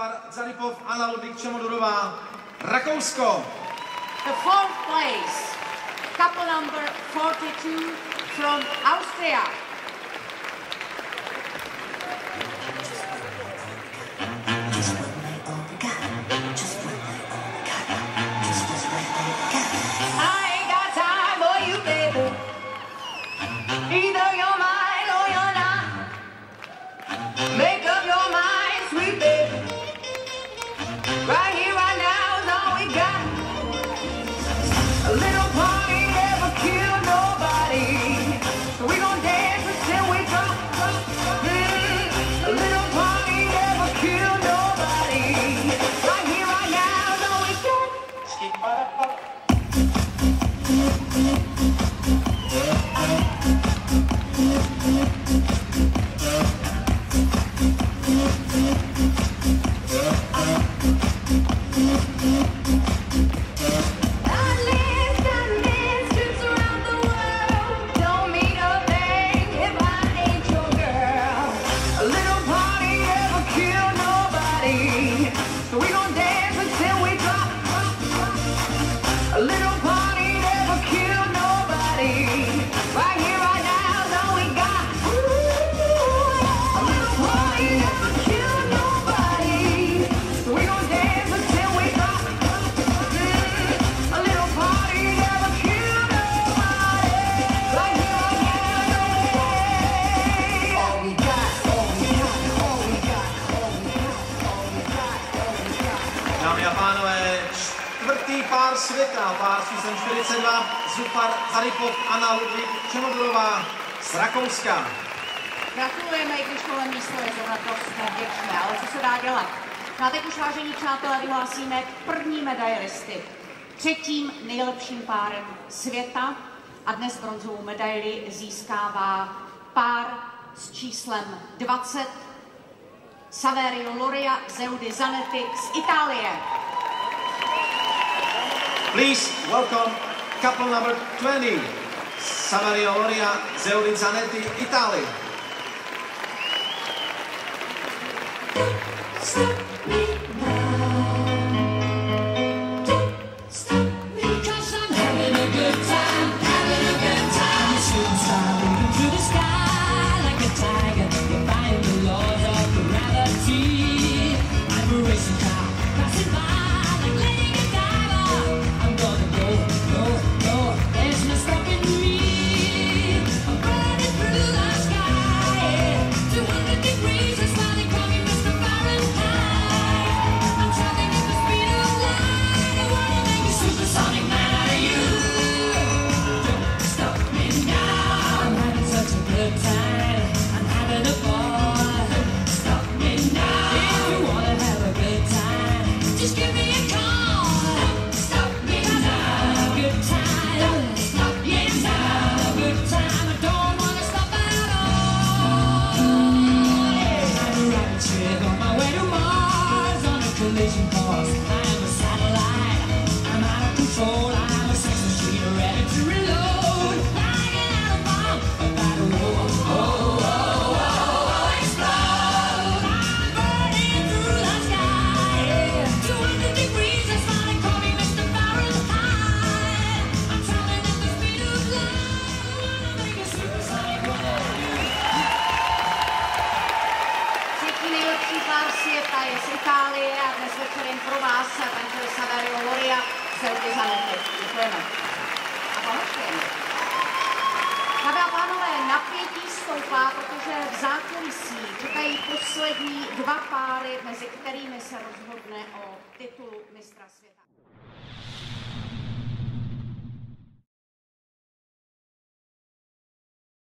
Zafar Zaripov, Anna Ludvík Čemodurová, Rakousko. The fourth place, couple number 42 from Austria. Thank you. světa, pár číslem 42, Zupar Zaripov, Anna Ludvík Černobylová z Rakouska. Gratulujeme, i když tohle místo je zrovna dost nevděčné, ale co se dá dělat? No a teď už, vážení přátelé, vyhlásíme první medailisty. Třetím nejlepším párem světa a dnes bronzovou medaili získává pár s číslem 20 Saverio Loria Zeudi Zanetti z Itálie. Please welcome couple number 20, Savarioria Zeurizanetti, Italy. Stop, stop, Další pár si je z Itálie a dnes večer jen pro vás tančil Saverio Loria Sergio Zanetti. Děkujeme. A pohočujeme. Dámy a pánové, napětí stoupá, protože v zákulisí čekají poslední dva páry, mezi kterými se rozhodne o titulu mistra světa.